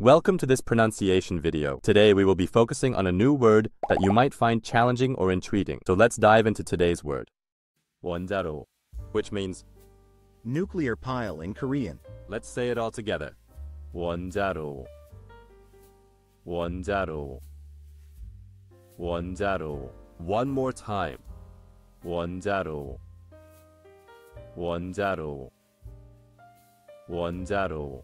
Welcome to this pronunciation video. Today we will be focusing on a new word that you might find challenging or intriguing. So let's dive into today's word. 원자로, which means, Nuclear pile in Korean. let's say it all together. 원자로, 원자로, 원자로. One more time. 원자로, 원자로, 원자로.